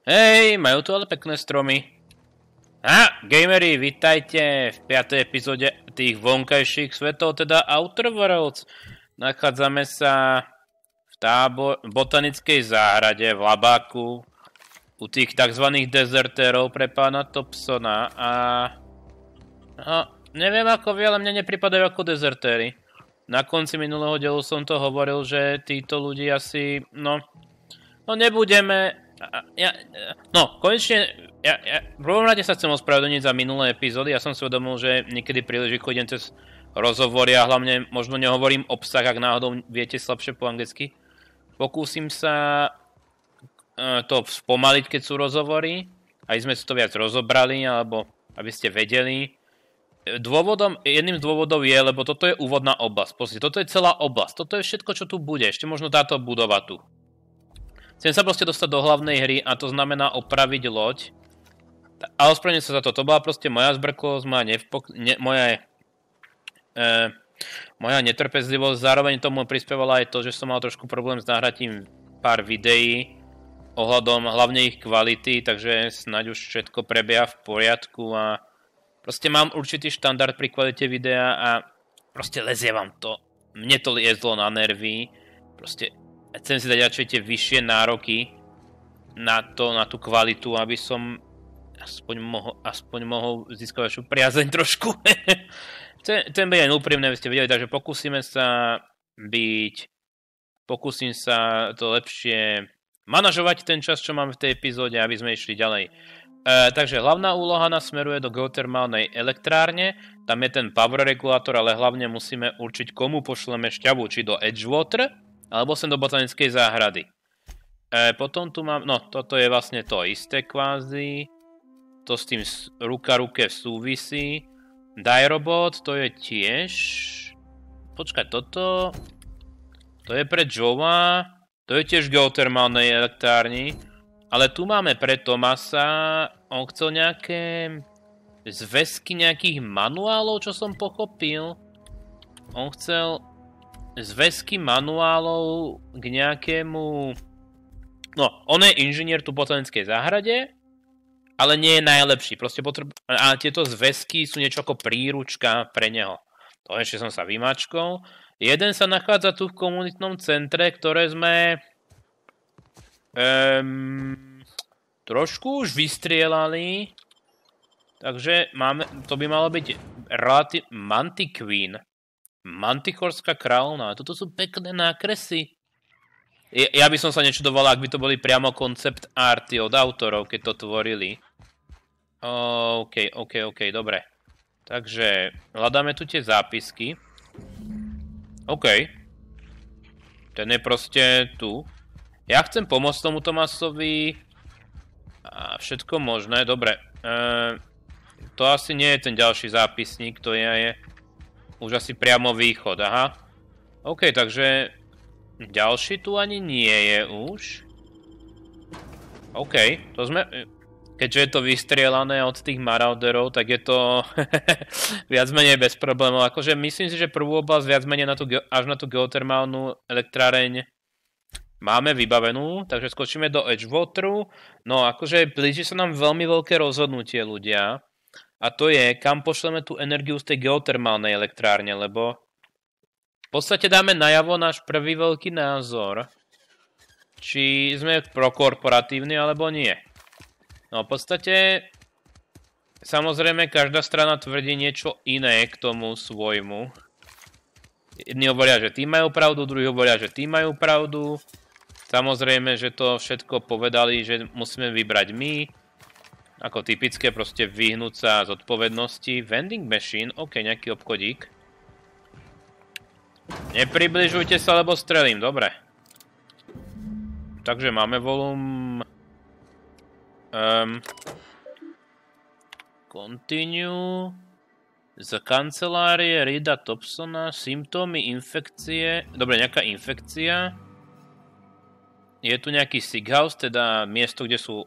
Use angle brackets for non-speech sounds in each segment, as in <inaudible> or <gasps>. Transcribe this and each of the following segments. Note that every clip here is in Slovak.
Hej, majú tu ale pekné stromy. A, gamery, vítajte v 5. epizóde tých vonkajších svetov, teda Outer Worlds. Nachádzame sa v tábo- botanickej záhrade v Labáku u tých tzv. dezertérov pre pána Topsona a... No, neviem ako vy, ale mne nepripadajú ako dezertéry. Na konci minulého dielu som to hovoril, že títo ľudia si, no, no nebudeme, ja, no, konečne, ja, ja, v prvom rade sa chcem ospravedlniť za minulé epizódy, ja som si uvedomil, že niekedy príliš chodím cez rozhovory a hlavne možno nehovorím obsah, ak náhodou viete slabšie po anglicky. Pokúsim sa e, to spomaliť, keď sú rozhovory, aby sme si to viac rozobrali, alebo aby ste vedeli, Dôvodom, jedným z dôvodov je, lebo toto je úvodná oblasť. Pozrite, toto je celá oblasť. Toto je všetko, čo tu bude. Ešte možno táto budova tu. Chcem sa proste dostať do hlavnej hry a to znamená opraviť loď. A ospravedlňujem sa za to. To bola proste moja zbrklosť, moja, nevpok- ne, moja, e, moja netrpezlivosť. Zároveň tomu prispievala aj to, že som mal trošku problém s nahratím pár videí ohľadom hlavne ich kvality, takže snáď už všetko prebieha v poriadku a Proste mám určitý štandard pri kvalite videa a proste lezie vám to. Mne to jezlo na nervy. Proste chcem si dať radšej tie vyššie nároky na to, na tú kvalitu, aby som aspoň mohol, aspoň mohol získať vašu priazeň <laughs> trošku. chcem, chcem byť aj úprimný, aby ste videli, takže pokúsime sa byť, pokúsim sa to lepšie manažovať ten čas, čo máme v tej epizóde, aby sme išli ďalej. E, takže hlavná úloha nás smeruje do geotermálnej elektrárne, tam je ten power regulátor, ale hlavne musíme určiť, komu pošleme šťavu, či do Edgewater, alebo sem do botanickej záhrady. E, potom tu mám, no toto je vlastne to isté kvázi, to s tým ruka ruke súvisí. Dyrobot, to je tiež... Počkaj, toto... To je pre Jova, to je tiež geotermálnej elektrárni. Ale tu máme pre Tomasa, on chcel nejaké zväzky nejakých manuálov, čo som pochopil. On chcel zväzky manuálov k nejakému... No, on je inžinier tu botanickej záhrade, ale nie je najlepší. Proste potreb... A tieto zväzky sú niečo ako príručka pre neho. To ešte som sa vymačkol. Jeden sa nachádza tu v komunitnom centre, ktoré sme Um, trošku už vystrielali. Takže máme, to by malo byť relatív... Mantiqueen. Mantichorská kráľovná. Toto sú pekné nákresy. Ja, ja by som sa nečudoval, ak by to boli priamo koncept arty od autorov, keď to tvorili. OK, OK, OK, dobre. Takže hľadáme tu tie zápisky. OK. Ten je proste tu. Ja chcem pomôcť tomu Tomasovi a všetko možné. Dobre. E, to asi nie je ten ďalší zápisník, to je už asi priamo východ, aha. OK, takže ďalší tu ani nie je už. OK, to sme... Keďže je to vystrielané od tých marauderov, tak je to <laughs> viac menej bez problémov. Akože myslím si, že prvú oblasť viac menej na tú, až na tú geotermálnu elektráreň máme vybavenú, takže skočíme do Edgewateru. No akože blíži sa nám veľmi veľké rozhodnutie ľudia. A to je, kam pošleme tú energiu z tej geotermálnej elektrárne, lebo v podstate dáme najavo náš prvý veľký názor, či sme prokorporatívni alebo nie. No v podstate, samozrejme každá strana tvrdí niečo iné k tomu svojmu. Jedni hovoria, že tí majú pravdu, druhí hovoria, že tí majú pravdu. Samozrejme, že to všetko povedali, že musíme vybrať my. Ako typické, proste vyhnúť sa z odpovednosti. Vending machine, ok, nejaký obchodík. Nepribližujte sa, lebo strelím, dobre. Takže máme volum... Um, continue. Z kancelárie Rida Thompsona, symptómy infekcie. Dobre, nejaká infekcia je tu nejaký sick house, teda miesto, kde sú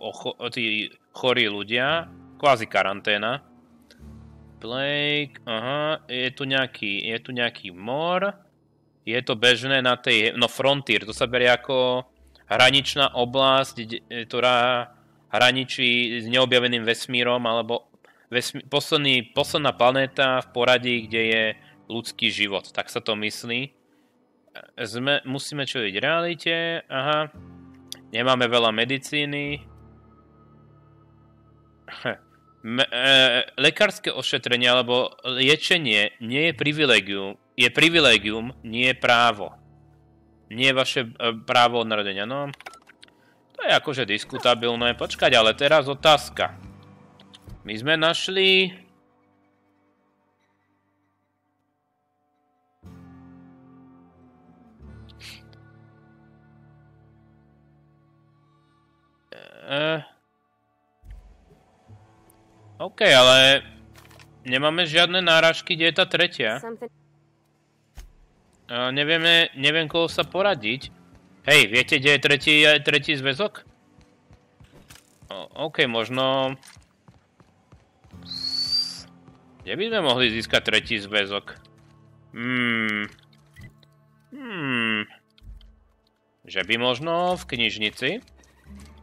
tí chorí ľudia, kvázi karanténa. Blake, aha, je tu nejaký, je tu nejaký mor, je to bežné na tej, no frontier, to sa berie ako hraničná oblasť, ktorá hraničí s neobjaveným vesmírom, alebo vesmí- posledný, posledná planéta v poradí, kde je ľudský život. Tak sa to myslí. Sme, musíme čeliť realite. Aha. Nemáme veľa medicíny. E, lekárske ošetrenie alebo liečenie nie je privilegium. Je privilegium, nie právo. Nie vaše e, právo od narodenia. No, to je akože diskutabilné. Počkať, ale teraz otázka. My sme našli... E, OK, ale nemáme žiadne náražky, kde je tá tretia. Uh, nevieme, neviem koho sa poradiť. Hej, viete, kde je tretí, tretí zväzok? O, OK, možno... Kde by sme mohli získať tretí zväzok? Hmm... Hmm... Že by možno v knižnici?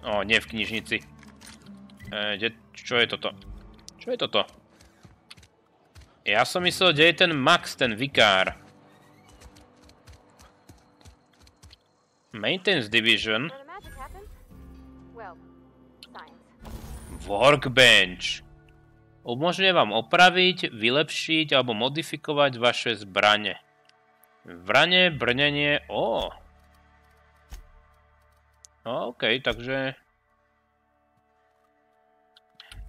O, nie v knižnici. E, kde, čo je toto? Čo je toto? Ja som myslel, kde je ten Max, ten vikár. Maintenance Division. Workbench. Umožňuje vám opraviť, vylepšiť alebo modifikovať vaše zbranie. Vranie, brnenie, ó. Oh. OK, takže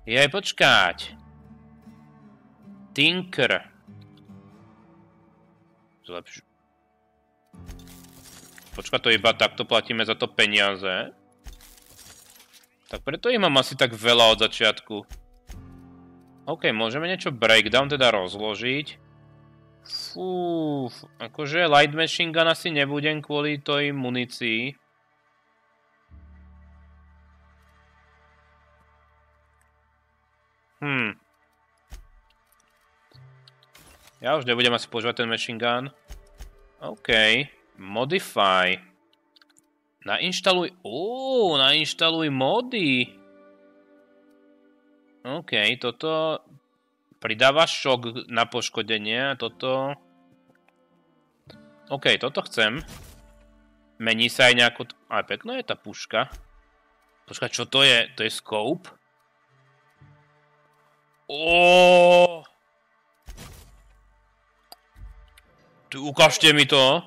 jej, počkať. Tinker. Zlepš... Počkať, to iba takto platíme za to peniaze. Tak preto ich mám asi tak veľa od začiatku. OK, môžeme niečo breakdown teda rozložiť. Fú, akože light machine gun asi nebudem kvôli tej munícii. Hmm. Ja už nebudem asi používať ten machine gun. OK. Modify. Nainštaluj... Uuu, nainštaluj mody. OK, toto pridáva šok na poškodenie. Toto... OK, toto chcem. Mení sa aj nejako... Ale pekná je tá puška. Počkaj, čo to je? To je scope? Oh. Tu ukážte mi to.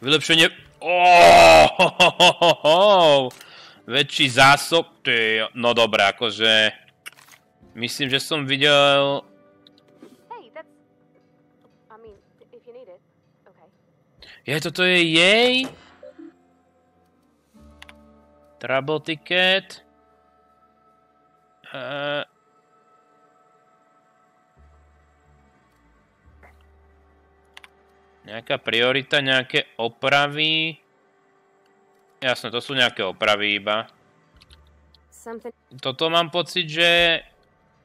Vylepšenie... Oh. Väčší zásob... Ty, no dobré, akože... Myslím, že som videl... Je, toto je jej? Trouble ticket. Uh, Nejaká priorita, nejaké opravy. Jasné, to sú nejaké opravy iba. Toto mám pocit, že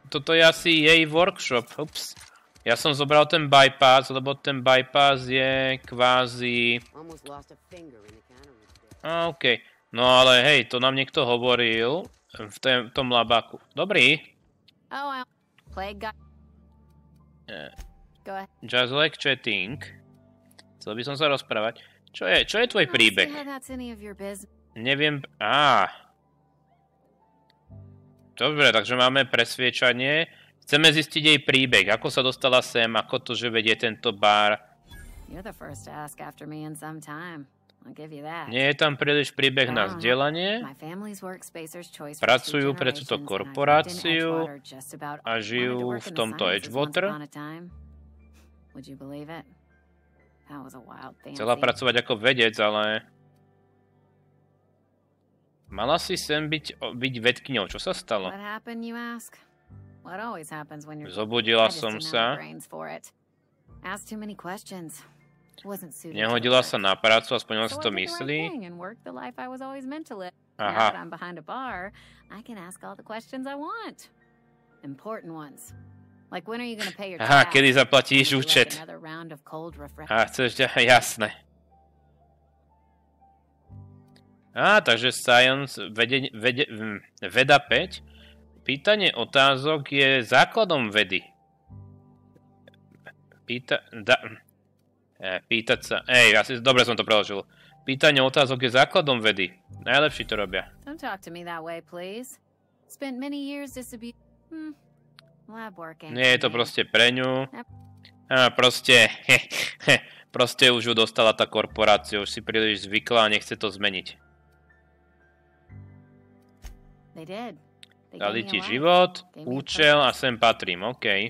toto je asi jej workshop. Ups. Ja som zobral ten bypass, lebo ten bypass je kvázi... OK. No ale hej, to nám niekto hovoril v, tom labaku. Dobrý. Oh, Just like chatting. Chcel by som sa rozprávať. Čo je, čo je tvoj príbeh? Neviem... Á. Dobre, takže máme presviečanie. Chceme zistiť jej príbeh. Ako sa dostala sem, ako to, že vedie tento bar. Nie je tam príliš príbeh na vzdelanie. Pracujú pre túto korporáciu a žijú v tomto Edgewater. Would you believe it? Chcela pracovať ako vedec, ale... Mala si sem byť, byť vedkňou. Čo sa stalo? Zobudila som sa. Nehodila sa na prácu, aspoň on si to myslí. Aha. Important ones. Like when are you gonna pay your Aha, kedy zaplatíš účet? Aha, chceš, <laughs> jasné. Á, takže Science, vede, vede, veda 5. Pýtanie otázok je základom vedy. Pýta, da, e, pýtať sa... Ej, asi dobre som to preložil. Pýtanie otázok je základom vedy. Najlepší to robia. Don't talk to me that way, please. Spent many years distribu... Hmm. Nie je to proste pre ňu. A proste... <laughs> proste už ju dostala tá korporácia, už si príliš zvykla a nechce to zmeniť. Dali ti život, účel a sem patrím, OK.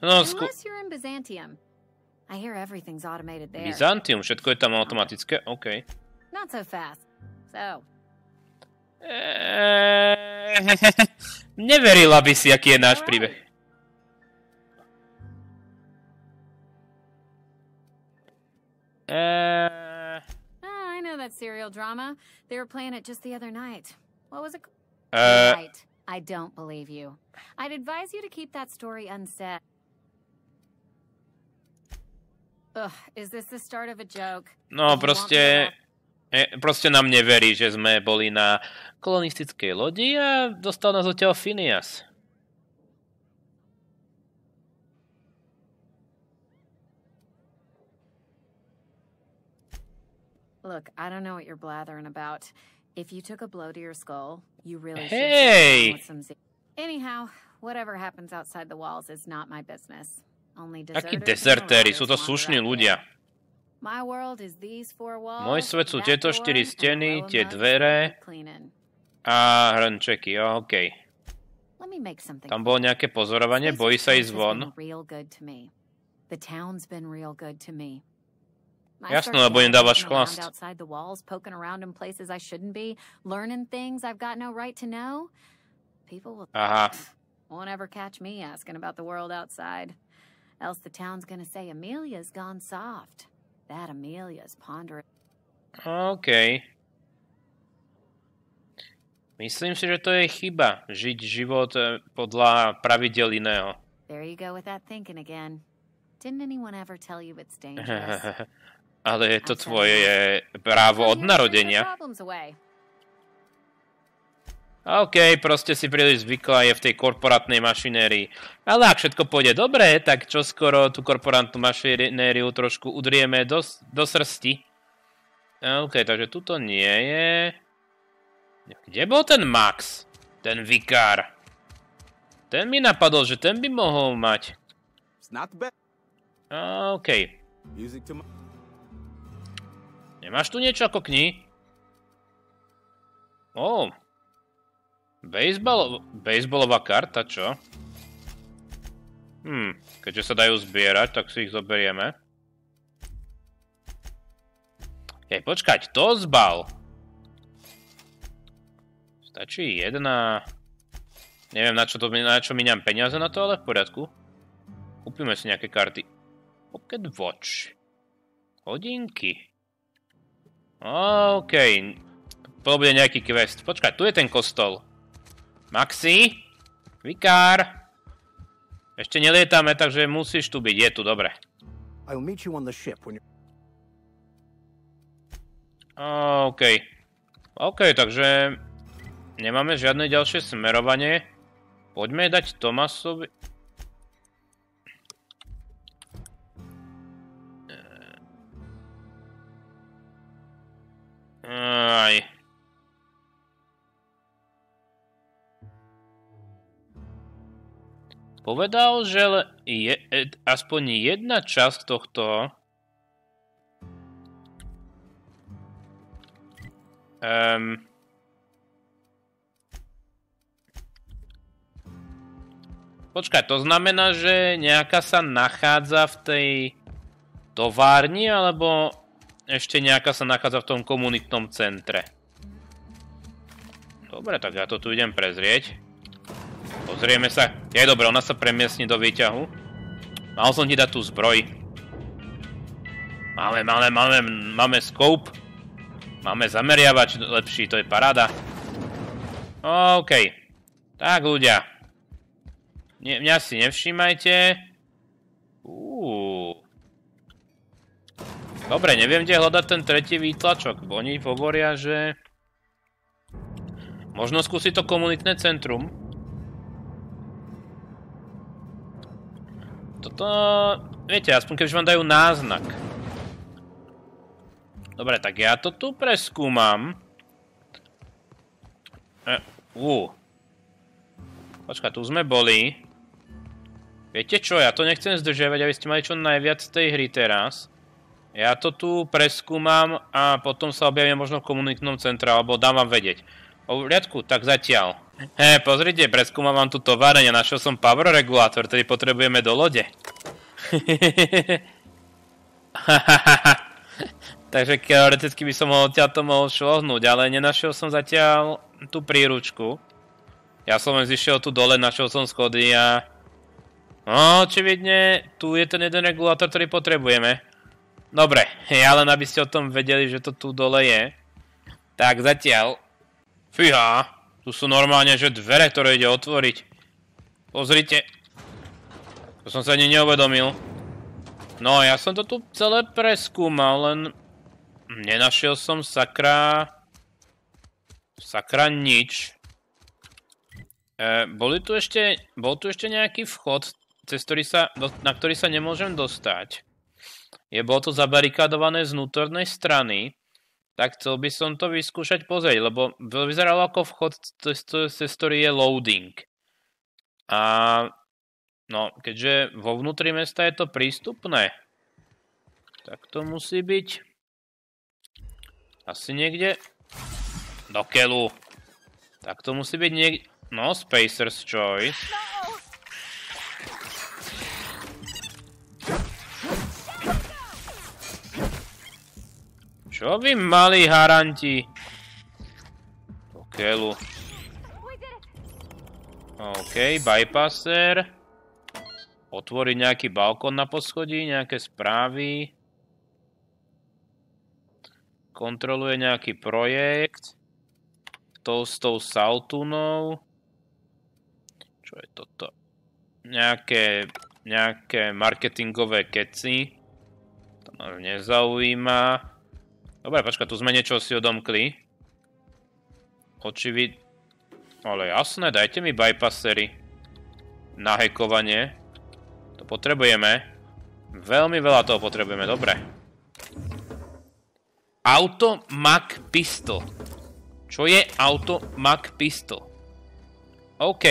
No, sku... Byzantium, všetko je tam automatické, OK. Not so fast. So, Eee... <laughs> Neverila by si, aký je náš príbeh. Eee... oh, I know that serial drama. They were playing it just the other night. What was it? Eee... Right. I don't believe you. I'd advise you to keep that story unsaid. Ugh, is this the start of a joke? No, proste... E, proste nám neverí, že sme boli na kolonistickej lodi a dostal nás odtiaľ Phineas. Look, I don't know what you're blathering about. If you took a blow to your skull, you really should. Hey! with some Anyhow, whatever happens outside the walls is not my business. Only Akí deserters dezertéri, marauders sú to slušní ľudia. there. Môj svet sú tieto štyri steny, tie dvere. A hrnčeky, jo, OK. Tam bolo nejaké pozorovanie, bojí sa ísť von. started lebo im dávaš chlast. No Aha. won't ever catch me asking about the world outside. Else the town's gonna say Amelia's gone soft. That Amelia's pondering. OK. Myslím si, že to je chyba. Žiť život e, podľa pravidel iného. There you go with that thinking again. Didn't anyone ever tell you it's <laughs> dangerous? Ale je to tvoje právo od narodenia. OK, proste si príliš zvykla, je v tej korporátnej mašinérii. Ale ak všetko pôjde dobre, tak čo skoro tú korporátnu mašinériu trošku udrieme do, do srsti. OK, takže tuto nie je... Kde bol ten Max? Ten vikár. Ten mi napadol, že ten by mohol mať. OK. Nemáš tu niečo ako kni? Ó. Bejsbal, bejsbolová karta, čo? Hm, keďže sa dajú zbierať, tak si ich zoberieme. Hej, počkať, to zbal. Stačí jedna... Neviem, na čo, to, na čo miniam peniaze na to, ale v poriadku. Kúpime si nejaké karty. Pocket Watch. Hodinky. OK. To bude nejaký quest. Počkaj, tu je ten kostol. Maxi? Vikár? Ešte nelietame, takže musíš tu byť. Je tu, dobre. I'll meet you on the ship when you're. OK. OK, takže nemáme žiadne ďalšie smerovanie. Poďme dať Tomasovi... Aj. Povedal, že je, e, aspoň jedna časť tohto Um, počkaj, to znamená, že nejaká sa nachádza v tej továrni, alebo ešte nejaká sa nachádza v tom komunitnom centre? Dobre, tak ja to tu idem prezrieť. Pozrieme sa. Je dobre, ona sa premiesni do výťahu. Mal som ti dať tú zbroj. Máme, máme, máme, máme scope. Máme zameriavač lepší, to je paráda. OK. Tak ľudia. Mňa si nevšímajte. Dobre, neviem, kde hľadať ten tretí výtlačok. Oni hovoria, že... Možno skúsiť to komunitné centrum. Toto... Viete, aspoň keďže vám dajú náznak. Dobre, tak ja to tu preskúmam. E. Počkaj, tu sme boli. Viete čo, ja to nechcem zdržiavať, aby ste mali čo najviac tej hry teraz. Ja to tu preskúmam a potom sa objavím možno v komunitnom centre, alebo dám vám vedieť. O riadku, tak zatiaľ. He, pozrite, preskúmam vám tu továreň a našiel som power regulátor, ktorý potrebujeme do lode. <laughs> Takže teoreticky by som ho odtiaľ to mohol šlohnúť, ale nenašiel som zatiaľ tú príručku. Ja som len zišiel tu dole, našiel som schody a... No, očividne, tu je ten jeden regulátor, ktorý potrebujeme. Dobre, ja len aby ste o tom vedeli, že to tu dole je. Tak zatiaľ. Fíha, tu sú normálne, že dvere, ktoré ide otvoriť. Pozrite. To som sa ani neuvedomil. No, ja som to tu celé preskúmal, len... Nenašiel som sakra... Sakra nič. E, boli tu ešte... Bol tu ešte nejaký vchod, na ktorý sa nemôžem dostať je, bolo to zabarikádované z vnútornej strany, tak chcel by som to vyskúšať pozrieť, lebo vyzeralo ako vchod, cez ktorý je loading. A no, keďže vo vnútri mesta je to prístupné, tak to musí byť asi niekde do keľu. Tak to musí byť niekde... No, Spacer's Choice. Čo vy malí haranti? Pokelu. OK, bypasser. Otvoriť nejaký balkón na poschodí, nejaké správy. Kontroluje nejaký projekt. To s tou Saltunou. Čo je toto? Nejaké, nejaké marketingové keci. To ma nezaujíma. Dobre, počka, tu sme niečo si odomkli. Očivid... Ale jasné, dajte mi bypassery. Na hekovanie. To potrebujeme. Veľmi veľa toho potrebujeme, dobre. Auto Mac Pistol. Čo je Auto Mac Pistol? OK.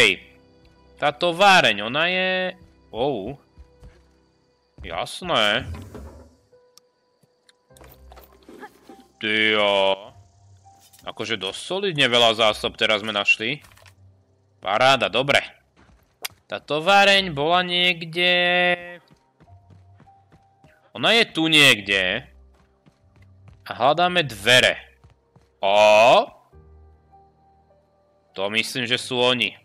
Táto váreň, ona je... Oh. Jasné. Tyjo. Akože dosť solidne veľa zásob teraz sme našli. Paráda, dobre. Tá továreň bola niekde... Ona je tu niekde. A hľadáme dvere. O! To myslím, že sú oni.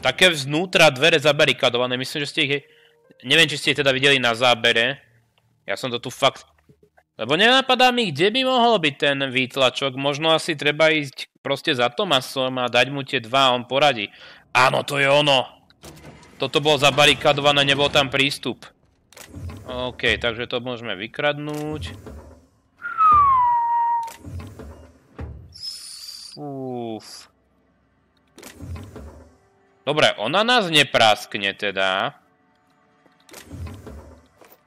Také vznútra dvere zabarikadované. Myslím, že ste ich... Neviem, či ste ich teda videli na zábere. Ja som to tu fakt... Lebo nenapadá mi, kde by mohol byť ten výtlačok. Možno asi treba ísť proste za Tomasom a dať mu tie dva a on poradí. Áno, to je ono. Toto bolo zabarikadované, nebol tam prístup. OK, takže to môžeme vykradnúť. Fúf. Dobre, ona nás nepraskne teda.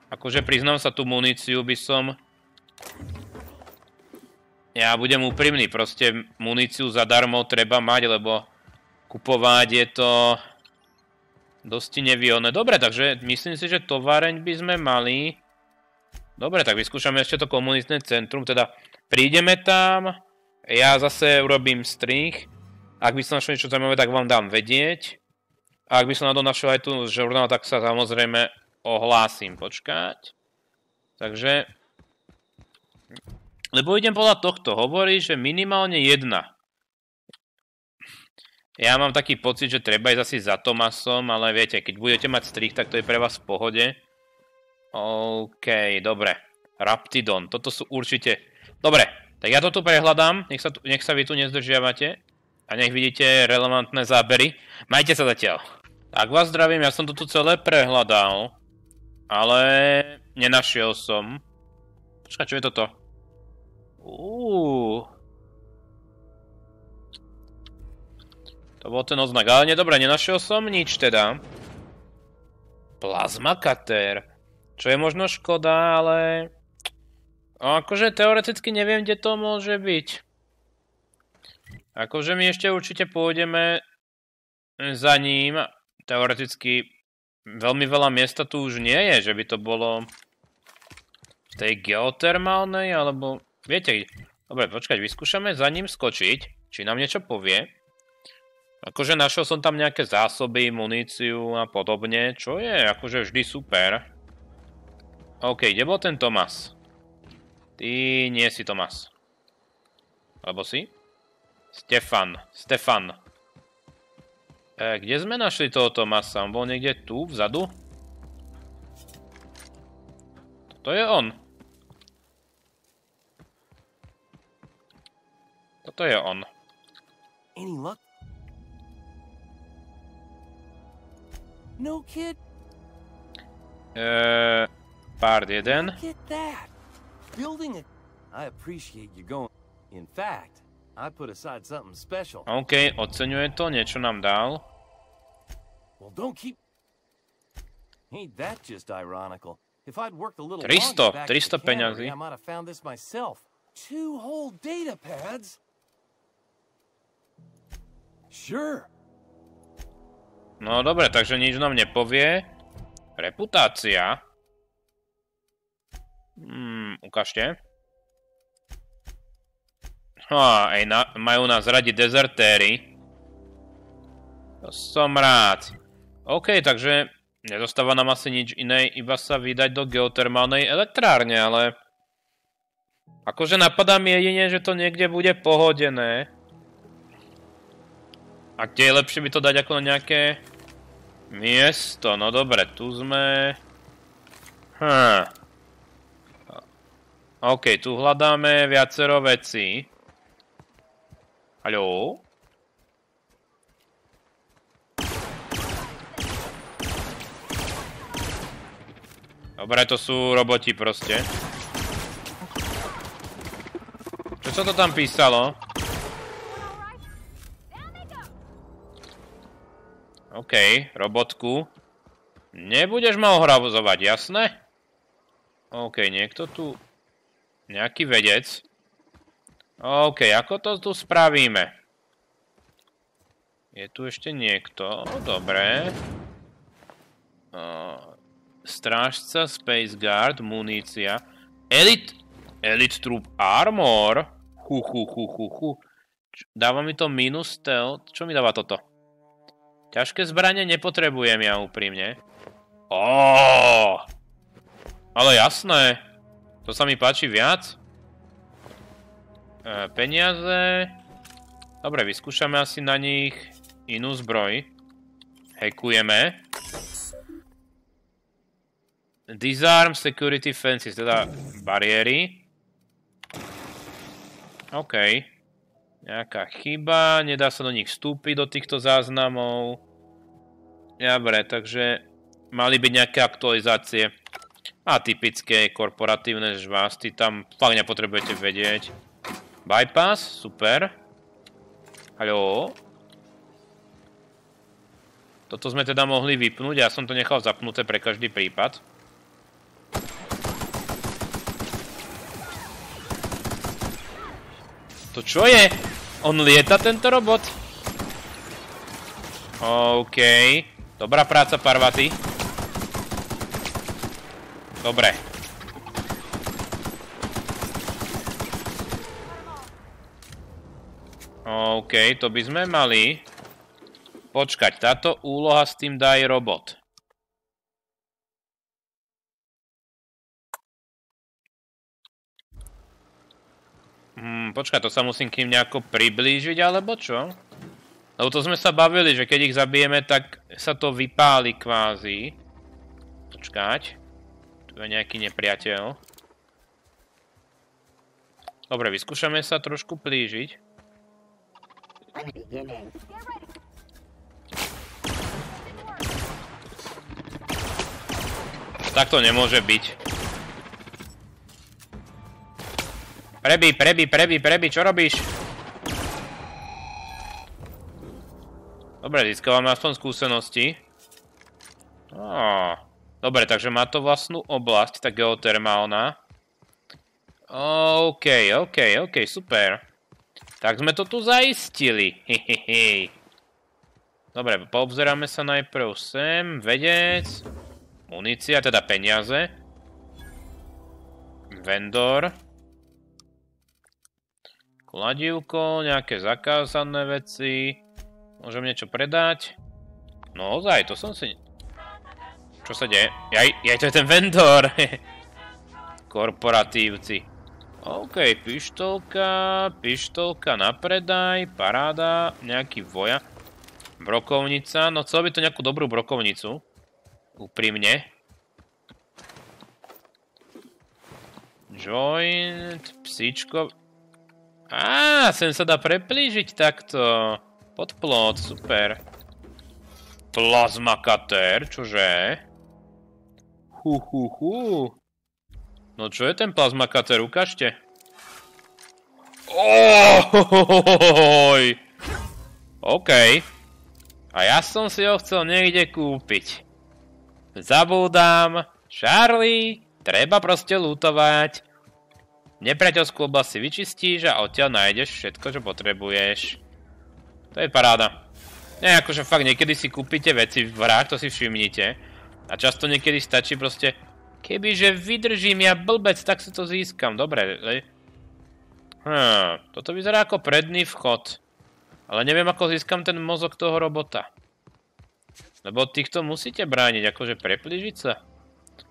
Akože priznám sa tú muníciu by som... Ja budem úprimný, proste muníciu zadarmo treba mať, lebo kupovať je to dosti nevýhodné. Dobre, takže myslím si, že továreň by sme mali. Dobre, tak vyskúšame ešte to komunitné centrum, teda prídeme tam, ja zase urobím strich ak by som našiel niečo zaujímavé, tak vám dám vedieť. A ak by som na to našiel aj tu žurnál, tak sa samozrejme ohlásim. Počkať. Takže... Lebo idem podľa tohto. Hovorí, že minimálne jedna. Ja mám taký pocit, že treba ísť asi za Tomasom, ale viete, keď budete mať strich, tak to je pre vás v pohode. OK, dobre. Raptidon, toto sú určite... Dobre, tak ja to tu prehľadám, nech sa, vy tu nezdržiavate a nech vidíte relevantné zábery. Majte sa zatiaľ. Tak vás zdravím, ja som to tu celé prehľadal. Ale nenašiel som. Počkaj, čo je toto? Uuu. To bol ten oznak, ale nie, dobre, nenašiel som nič teda. Plazma cutter. Čo je možno škoda, ale... No, akože teoreticky neviem, kde to môže byť. Akože my ešte určite pôjdeme za ním. Teoreticky veľmi veľa miesta tu už nie je, že by to bolo v tej geotermálnej, alebo viete, dobre, počkať, vyskúšame za ním skočiť, či nám niečo povie. Akože našiel som tam nejaké zásoby, muníciu a podobne, čo je akože vždy super. OK, kde bol ten Tomas? Ty nie si Tomas. Alebo si? Stefan, Stefan. E, kde sme našli toho Tomasa? On bol niekde tu, vzadu? To je on. Toto je on. Any luck? No kid, Eee, part 1. look at that. Building a I appreciate you going. In fact, OK, oceňuje to, niečo nám dal. Well, don't keep Ain't that just ironical? If I'd worked a little 300, longer back at 300 the cannery, peňazí. I might have found this myself. Two whole data pads? Sure. No dobre, takže nič nám nepovie. Reputácia. Hmm, ukážte. Ha, aj na, majú nás radi dezertéry. Som rád. OK, takže nedostáva nám asi nič iné, iba sa vydať do geotermálnej elektrárne, ale... Akože napadá mi jedine, že to niekde bude pohodené. A kde je lepšie by to dať ako na nejaké miesto? No dobre, tu sme... Hm. OK, tu hľadáme viacero vecí. Haló? Dobre, to sú roboti proste. Čo sa to tam písalo? OK, robotku. Nebudeš ma ohravozovať, jasné? OK, niekto tu... Nejaký vedec. OK, ako to tu spravíme? Je tu ešte niekto? O, dobre. O, strážca, Space Guard, munícia. Elite... Elite Troop Armor? Hu, hu, hu, hu, hu. Dáva mi to minus stealth. Čo mi dáva toto? Ťažké zbranie nepotrebujem ja úprimne. Ó, Ale jasné. To sa mi páči viac. E, peniaze. Dobre, vyskúšame asi na nich inú zbroj. Hackujeme. Disarm Security Fences, teda bariéry. OK. Nejaká chyba, nedá sa do nich vstúpiť do týchto záznamov. Dobre, takže mali byť nejaké aktualizácie. A typické korporatívne žvásty, tam fakt nepotrebujete vedieť. Bypass, super. Haló? Toto sme teda mohli vypnúť, ja som to nechal zapnuté pre každý prípad. To čo je? On lieta tento robot? OK. Dobrá práca, Parvati. Dobre. OK, to by sme mali. Počkať, táto úloha s tým dá aj robot. Hmm, počkaj, to sa musím k ním nejako priblížiť, alebo čo? Lebo to sme sa bavili, že keď ich zabijeme, tak sa to vypáli kvázi. Počkať. Tu je nejaký nepriateľ. Dobre, vyskúšame sa trošku plížiť from beginning. Tak to nemôže byť. Prebí, prebí, prebí, prebí, čo robíš? Dobre, získavame aspoň skúsenosti. Á, dobre, takže má to vlastnú oblasť, tá geotermálna. OK, OK, OK, super. Tak sme to tu zaistili. Dobre, poobzeráme sa najprv sem. Vedec. Munícia, teda peniaze. Vendor. Kladivko, nejaké zakázané veci. Môžem niečo predať. No ozaj, to som si... Čo sa deje? Jaj, jaj, to je ten vendor. <laughs> Korporatívci. OK, pištolka, pištolka na predaj, paráda, nejaký voja. Brokovnica, no chcel by to nejakú dobrú brokovnicu. Úprimne. Joint, psíčko. Á, sem sa dá preplížiť takto. Podplot, super. Plazma cutter, čože? Hu, hu, hu. No čo je ten plazma cutter, ukážte. Oj! OK. A ja som si ho chcel niekde kúpiť. Zabúdam. Charlie, treba proste lútovať. Nepriateľskú oblasť si vyčistíš a odtiaľ nájdeš všetko, čo potrebuješ. To je paráda. Nie, akože fakt niekedy si kúpite veci v hrách, to si všimnite. A často niekedy stačí proste Kebyže vydržím ja blbec, tak si to získam. Dobre, le... Hm, toto vyzerá ako predný vchod. Ale neviem, ako získam ten mozog toho robota. Lebo týchto musíte brániť, akože preplížiť sa.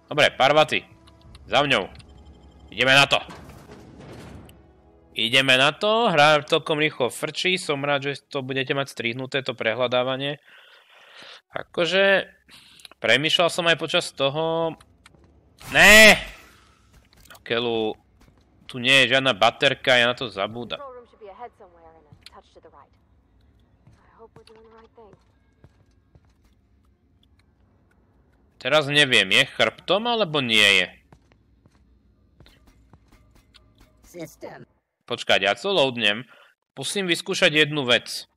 Dobre, Parvati. Za mňou. Ideme na to. Ideme na to, hra tokom rýchlo frčí, som rád, že to budete mať strihnuté, to prehľadávanie. Akože, premýšľal som aj počas toho, Ne! Keľu, tu nie je žiadna baterka, ja na to zabúdam. Teraz neviem, je chrbtom alebo nie je? Počkať, ja to loadnem. Musím vyskúšať jednu vec.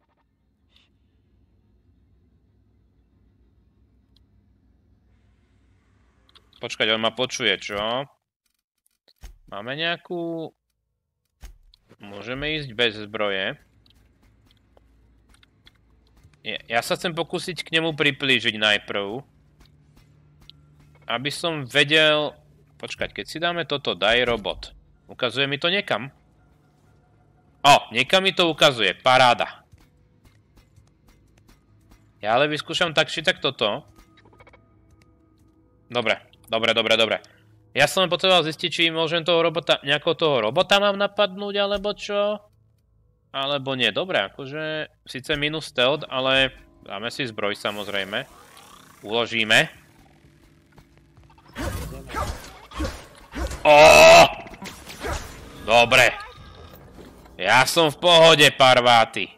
Počkať, on ma počuje, čo? Máme nejakú... Môžeme ísť bez zbroje. Ja sa chcem pokúsiť k nemu priplížiť najprv. Aby som vedel... Počkať, keď si dáme toto, daj robot. Ukazuje mi to niekam? O, niekam mi to ukazuje, paráda. Ja ale vyskúšam tak či tak toto. Dobre, Dobre, dobre, dobre. Ja som potreboval zistiť, či môžem toho robota, nejakého toho robota mám napadnúť, alebo čo? Alebo nie, dobre, akože síce minus stealth, ale dáme si zbroj samozrejme. Uložíme. Oh! Dobre. Ja som v pohode, parváty.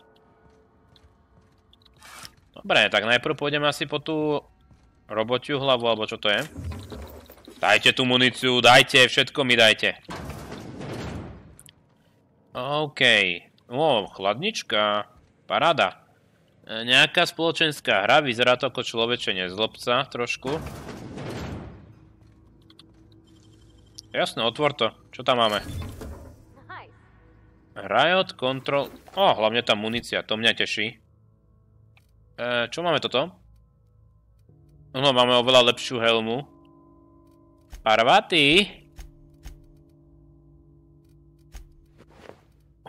Dobre, tak najprv pôjdem asi po tú robotiu hlavu, alebo čo to je. Dajte tú muníciu, dajte, všetko mi dajte. OK. O, chladnička. Paráda. E, nejaká spoločenská hra, vyzerá to ako človečenie zlobca trošku. Jasné, otvor to. Čo tam máme? Riot, control... O, hlavne tá munícia, to mňa teší. E, čo máme toto? No, máme oveľa lepšiu helmu. Parvati?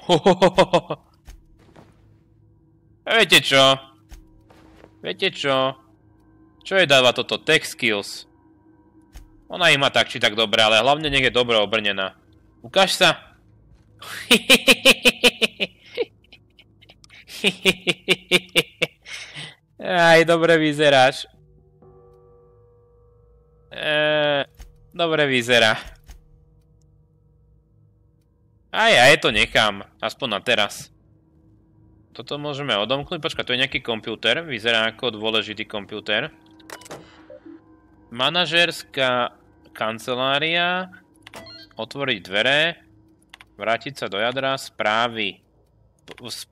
<laughs> Viete čo? Viete čo? Čo jej dáva toto? Tech skills. Ona ich má tak či tak dobre, ale hlavne nech je dobre obrnená. Ukáž sa. <laughs> Aj, dobre vyzeráš. Eee... Dobre vyzerá. Aj, aj to nechám. Aspoň na teraz. Toto môžeme odomknúť. Počkaj, to je nejaký počkaj, vyzerá ako dôležitý počkaj. manažerská kancelária, otvoriť dvere, vrátiť sa do jadra, správy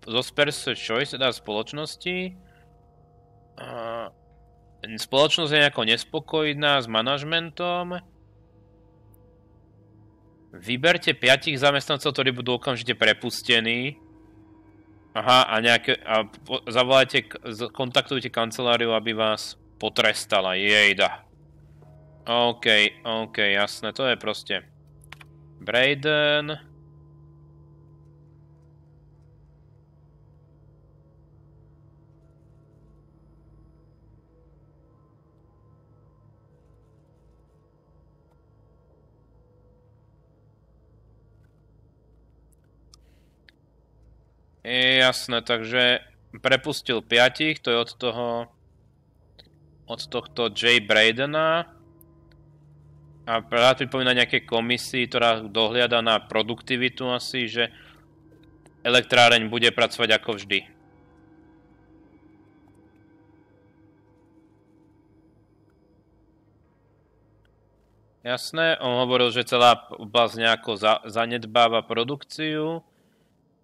zo Spurs Choice, teda spoločnosti. Spoločnosť je nejako nespokojná s manažmentom. Vyberte piatich zamestnancov, ktorí budú okamžite prepustení. Aha, a nejaké, a zavolajte, kontaktujte kanceláriu, aby vás potrestala, jejda. OK, OK, jasné, to je proste. Braden. Jasné, takže prepustil piatich, to je od toho od tohto J. Bradena a rád pripomína nejaké komisii, ktorá dohliada na produktivitu asi, že elektráreň bude pracovať ako vždy. Jasné, on hovoril, že celá oblasť nejako za, zanedbáva produkciu.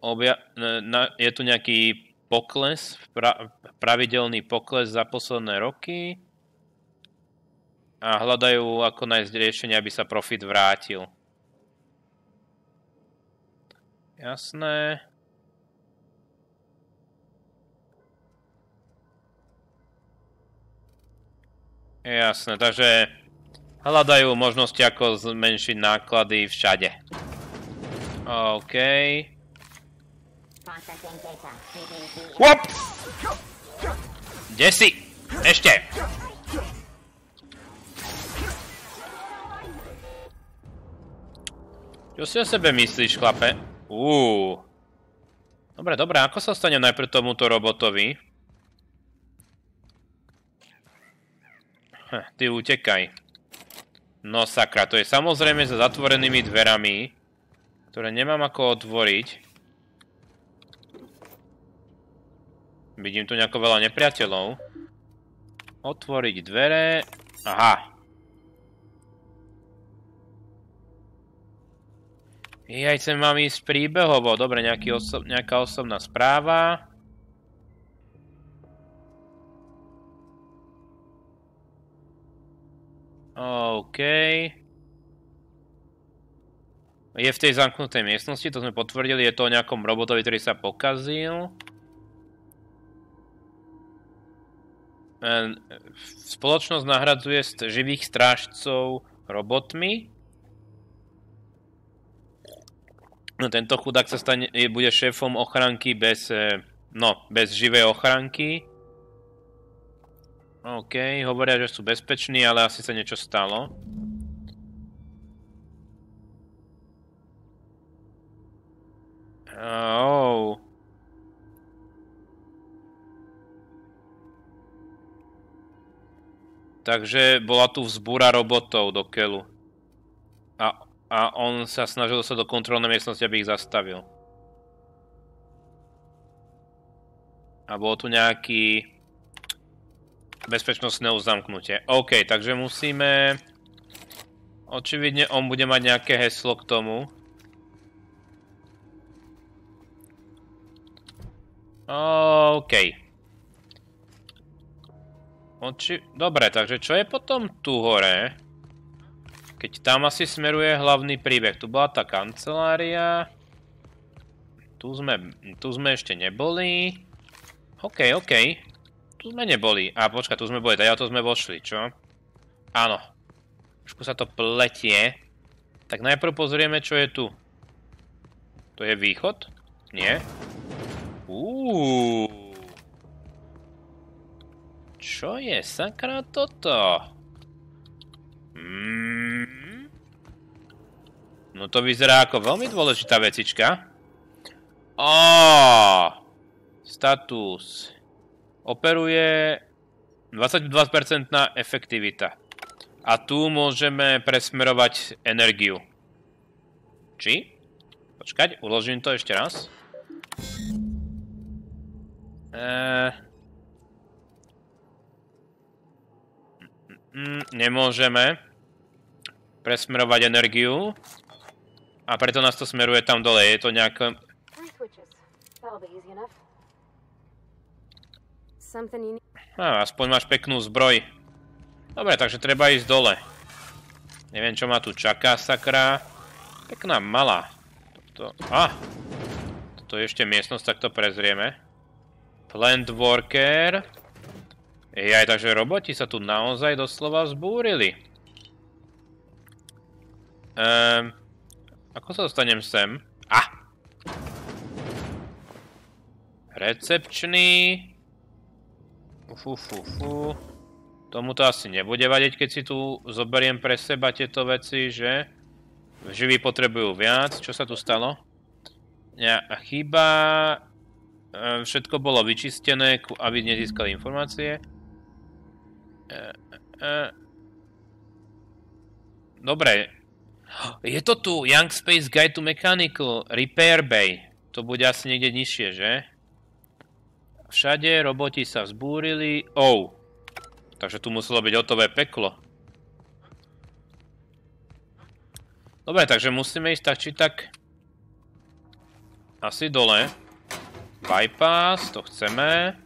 Obja- na, je tu nejaký pokles, pra, pravidelný pokles za posledné roky a hľadajú ako nájsť riešenie, aby sa profit vrátil. Jasné. Jasné, takže hľadajú možnosti, ako zmenšiť náklady všade. OK. Wop! Kde si? Ešte! Čo si o sebe myslíš, chlape? Uuu. Dobre, dobre, ako sa stane najprv tomuto robotovi? Hm, ty utekaj. No sakra, to je samozrejme za zatvorenými dverami, ktoré nemám ako otvoriť. Vidím tu nejako veľa nepriateľov. Otvoriť dvere. Aha. Jaj, chcem mám ísť príbehovo. Dobre, nejaká osobná správa. OK. Je v tej zamknutej miestnosti, to sme potvrdili, je to o nejakom robotovi, ktorý sa pokazil. Spoločnosť nahradzuje živých strážcov robotmi. No tento chudák sa stane, bude šéfom ochranky bez, no, bez živej ochranky. OK, hovoria, že sú bezpeční, ale asi sa niečo stalo. Oh. Takže bola tu vzbúra robotov do keľu. A, a on sa snažil sa do kontrolnej miestnosti, aby ich zastavil. A bolo tu nejaký bezpečnostné uzamknutie. OK, takže musíme... Očividne on bude mať nejaké heslo k tomu. OK. Oči... Dobre, takže čo je potom tu hore? Keď tam asi smeruje hlavný príbeh. Tu bola tá kancelária. Tu sme, tu sme ešte neboli. OK, OK. Tu sme neboli. A počkaj, tu sme boli, teda to sme vošli, čo? Áno. Trošku sa to pletie. Tak najprv pozrieme, čo je tu. To je východ? Nie. Uuu. Čo je sakra toto? Mm. No to vyzerá ako veľmi dôležitá vecička. Ó, status. Operuje 22% efektivita. A tu môžeme presmerovať energiu. Či? Počkať, uložím to ešte raz. Eee... Mm, nemôžeme presmerovať energiu. A preto nás to smeruje tam dole. Je to nejaké... Á, aspoň máš peknú zbroj. Dobre, takže treba ísť dole. Neviem, čo ma tu čaká, sakra. Pekná, malá. Toto... Á! Toto je ešte miestnosť, tak to prezrieme. Plant worker. Jaj, takže roboti sa tu naozaj doslova vzbúrili. Ehm... Ako sa dostanem sem? Ah! Recepčný. Fú. Tomu to asi nebude vadiť, keď si tu zoberiem pre seba tieto veci, že? Živí potrebujú viac. Čo sa tu stalo? Ja, chyba... Ehm, všetko bolo vyčistené, aby nezískali informácie. Ehm, ehm. Dobre, <gasps> je to tu, Young Space Guide to Mechanical, Repair Bay. To bude asi niekde nižšie, že? Všade roboti sa vzbúrili. Oh. Takže tu muselo byť hotové peklo. Dobre, takže musíme ísť tak či tak... Asi dole. Bypass, to chceme.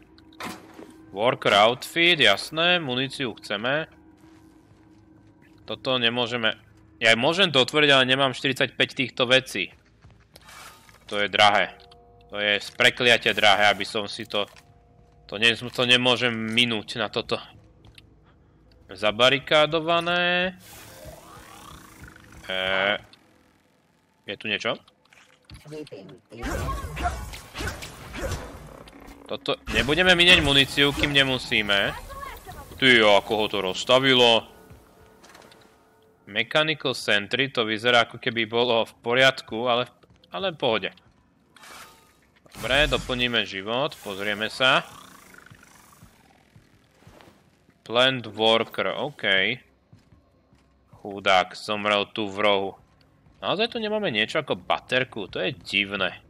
Worker outfit, jasné. Muníciu chceme. Toto nemôžeme ja môžem to otvoriť, ale nemám 45 týchto vecí. To je drahé. To je z prekliatia drahé, aby som si to... To, ne, to nemôžem minúť na toto. Zabarikádované. Eee... Je tu niečo? Toto... Nebudeme minieť muníciu, kým nemusíme. Ty, ako ho to rozstavilo. Mechanical Sentry, to vyzerá ako keby bolo v poriadku, ale, ale v pohode. Dobre, doplníme život, pozrieme sa. Plant Worker, OK. Chudák, zomrel tu v rohu. Naozaj tu nemáme niečo ako baterku, to je divné.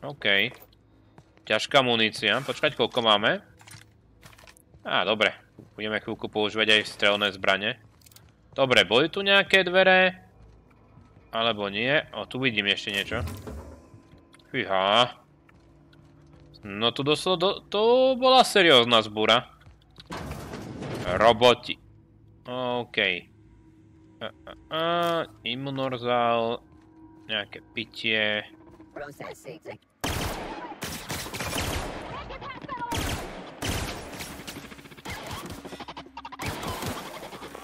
OK. Ťažká munícia, počkať koľko máme. Á, dobre. Budeme chvíľku používať aj strelné zbrane. Dobre, boli tu nejaké dvere? Alebo nie? O, tu vidím ešte niečo. Fíha. No tu doslo, do, to bola seriózna zbúra. Roboti. OK. Uh, uh, uh, imunorzál. Nejaké pitie.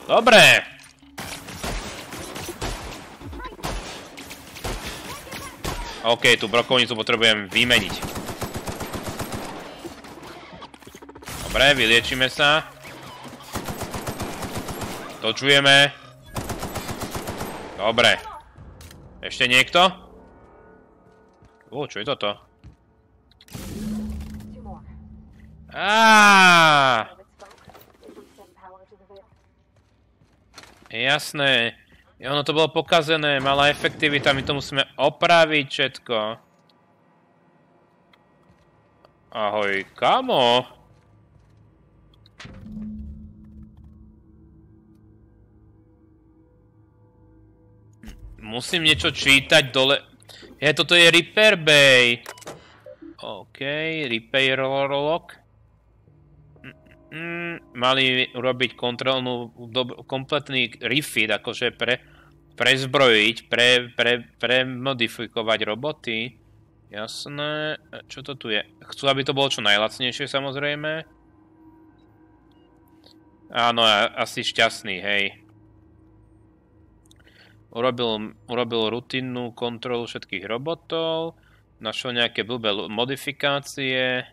Dobre. OK, tú brokovnicu potrebujem vymeniť. Dobre, vyliečíme sa. Točujeme. Dobre. Ešte niekto? Ó, čo je toto? Aaaa! Jasné. Ono to bolo pokazené, malá efektivita, my to musíme opraviť všetko. Ahoj, kamo? Musím niečo čítať dole. Je, toto je Repair Bay. OK, Repair Log. Mm, mali urobiť kontrolnú, kompletný refit, akože pre, prezbrojiť, pre, pre, premodifikovať roboty. Jasné. Čo to tu je? Chcú, aby to bolo čo najlacnejšie, samozrejme. Áno, asi šťastný, hej. Urobil, urobil rutinnú kontrolu všetkých robotov. Našiel nejaké blbé modifikácie.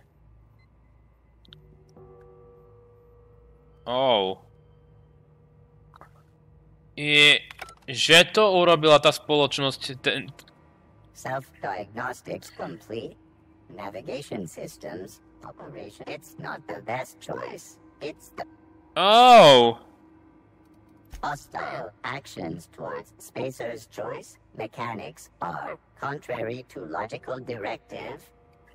Oh. Je, že to urobila tá spoločnosť, ten... Self-diagnostics complete. Navigation systems. Operation. It's not the best choice. It's the... Oh! Hostile actions towards Spacer's choice mechanics are contrary to logical directive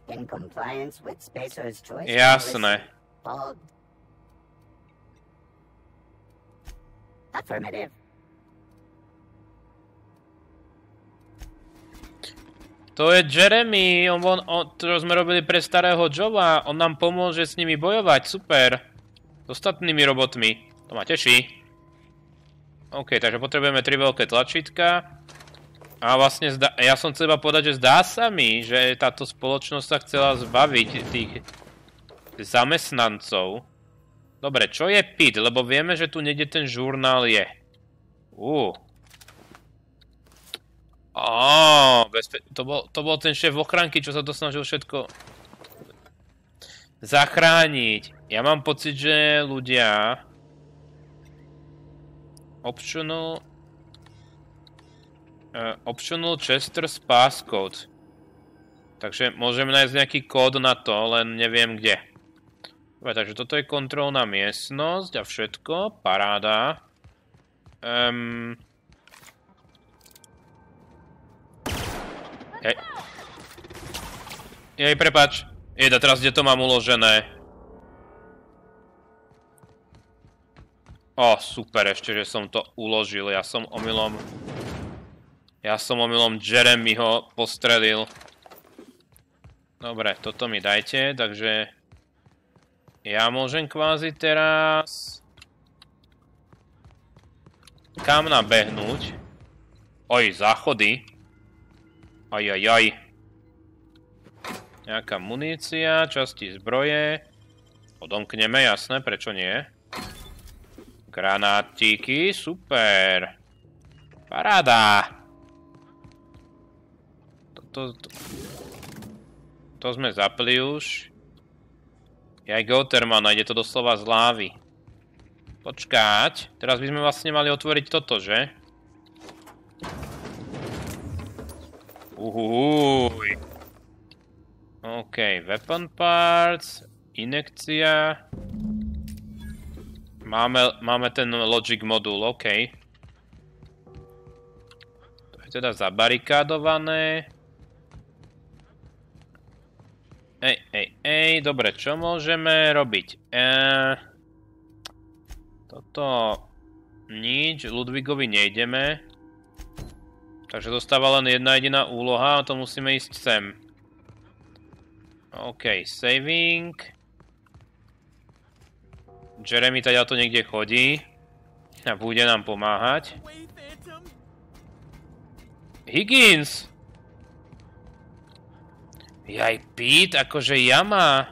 in compliance with Spacer's choice Jasné. All Affirmative. To je Jeremy, on, on, on, to sme robili pre starého Jova, on nám pomôže s nimi bojovať, super. S ostatnými robotmi, to ma teší. OK, takže potrebujeme tri veľké tlačítka. A vlastne, zdá, ja som chcel iba povedať, že zdá sa mi, že táto spoločnosť sa chcela zbaviť tých zamestnancov. Dobre, čo je PIT? Lebo vieme, že tu niekde ten žurnál je. Uh. Á, bezpe- to, bol, to bol ten šéf ochranky, čo sa to snažil všetko zachrániť. Ja mám pocit, že ľudia optional uh, optional Chester's passcode. Takže môžeme nájsť nejaký kód na to, len neviem kde. Dobre, takže toto je kontrolná miestnosť a všetko, paráda. Um, Hej. Jej, prepač. Jeda, teraz kde to mám uložené? O, super, ešte, že som to uložil. Ja som omylom... Ja som omylom Jeremyho postrelil. Dobre, toto mi dajte, takže... Ja môžem kvázi teraz... Kam nabehnúť? Oj, záchody. Aj, aj, aj. Nejaká munícia, časti zbroje. Odomkneme, jasné, prečo nie? Granátiky, super. Paráda. Toto... To, to sme zapli už. Jaj, Gauterman, ide to doslova z lávy. Počkať. Teraz by sme vlastne mali otvoriť toto, že? Uhuhuj. OK, weapon parts, inekcia. Máme, máme ten logic modul, OK. To je teda zabarikádované. Ej, ej, ej, dobre, čo môžeme robiť? Eee, toto... Nič, Ludvigovi nejdeme. Takže zostáva len jedna jediná úloha a to musíme ísť sem. OK, saving. Jeremy teda to niekde chodí. A bude nám pomáhať. Higgins! Jaj, Pete, akože jama.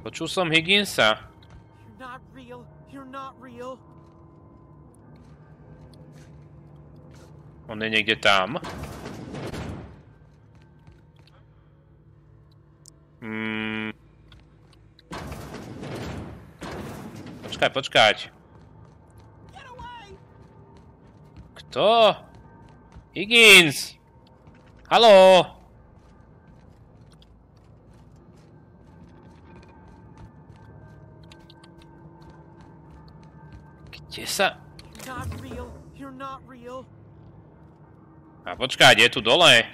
Počul som Higginsa. On je niekde tam. Mm. Počkaj, počkať. Kto? Higgins! Haló! Kde sa... A počkať, je tu dole.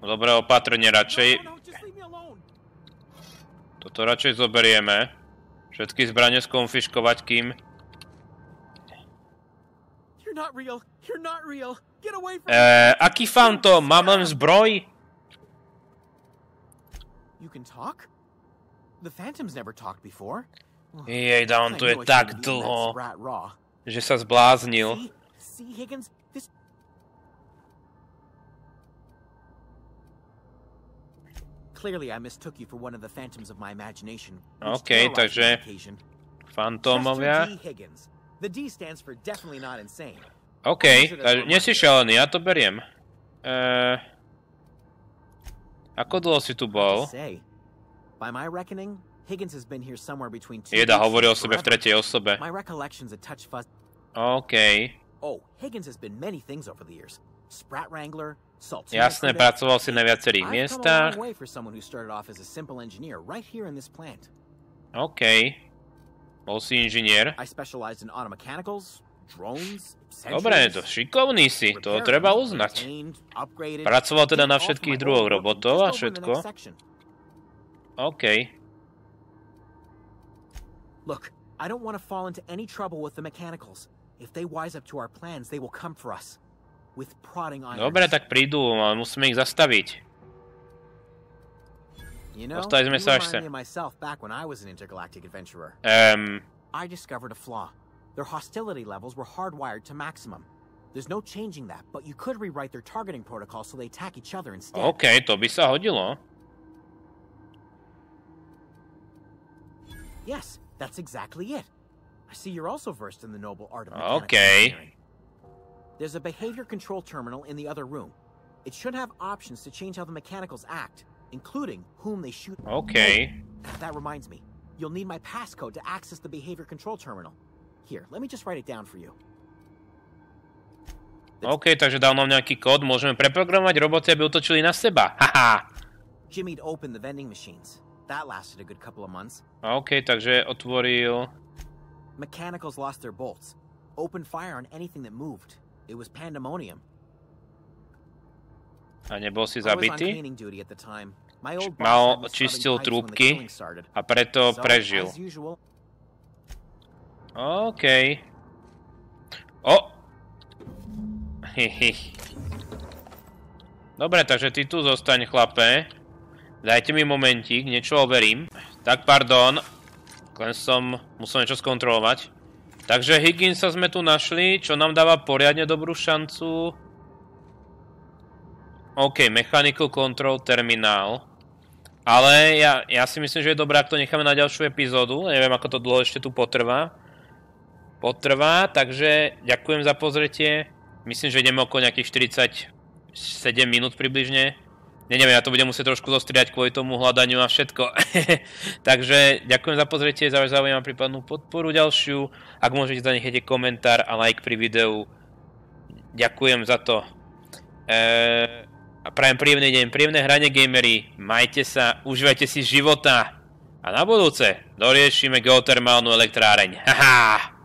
Dobre, opatrne radšej. No, no, just leave me alone. Toto radšej zoberieme. Všetky zbranie skonfiškovať, kým... From Eh, aký fantom? Mám len zbroj? Jej, da, on tu je tak dlho, že sa zbláznil. Clearly, I mistook you for one of the phantoms of my imagination. terrorized takže. Fantómovia. The D stands for definitely not insane. OK, takže nie si šialený, ja to beriem. Eh, ako dlho si tu bol? By my reckoning, Higgins has been here somewhere between two Jeda hovoril o sebe v tretej osobe. My recollection's a touch fuzzy. OK. Oh, Higgins has been many things over the years. Sprat Wrangler, Jasné, pracoval si na viacerých miestach. OK. Bol si inžinier. Dobre, to šikovný si, to treba uznať. Pracoval teda na všetkých druhoch robotov a všetko. OK. Look, I don't want to fall into any trouble with the mechanicals. If they wise up to our plans, they will come for us. Dobre, tak prídu, ale musíme ich zastaviť. Dostali sme sa až sem. Um, I discovered a flaw. Their hostility levels were hardwired to maximum. There's no changing that, but you could rewrite their targeting protocol so they attack each other instead. OK, to by sa hodilo. Yes, that's exactly it. I see you're also versed in the noble art of mechanical Okay. engineering. There's a behavior control terminal in the other room. It should have options to change how the mechanicals act, including whom they shoot. OK. That reminds me. You'll need my passcode to access the behavior control terminal. Here, let me just write it down for you. OK, takže dal nám nejaký kód, môžeme preprogramovať roboty, aby utočili na seba. <laughs> Haha. Jimmy'd open the vending machines. That lasted a good couple of months. OK, takže otvoril... Mechanicals lost their bolts. Opened fire on anything that moved. It was pandemonium. A nebol si zabitý? Mal, čistil trúbky a preto prežil. OK. O! Hihi. Dobre, takže ty tu zostaň, chlape. Dajte mi momentík, niečo overím. Tak, pardon. Len som... Musel niečo skontrolovať. Takže Higginsa sme tu našli, čo nám dáva poriadne dobrú šancu. OK, Mechanical Control Terminal. Ale ja, ja si myslím, že je dobré, ak to necháme na ďalšiu epizódu. Neviem, ako to dlho ešte tu potrvá. Potrvá, takže ďakujem za pozretie. Myslím, že ideme okolo nejakých 47 minút približne. Ne, neviem, ja to budem musieť trošku zostriať kvôli tomu hľadaniu a všetko. <laughs> takže ďakujem za pozretie, za váš záujem prípadnú podporu ďalšiu. Ak môžete, zanechajte komentár a like pri videu. Ďakujem za to. Eee, a prajem príjemný deň, príjemné hranie gamery, majte sa, užívajte si života a na budúce doriešime geotermálnu elektráreň. Haha!